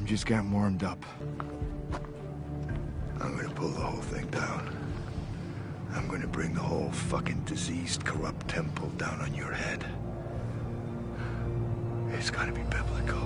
I'm just getting warmed up. I'm gonna pull the whole thing down. I'm gonna bring the whole fucking diseased, corrupt temple down on your head. It's gonna be biblical.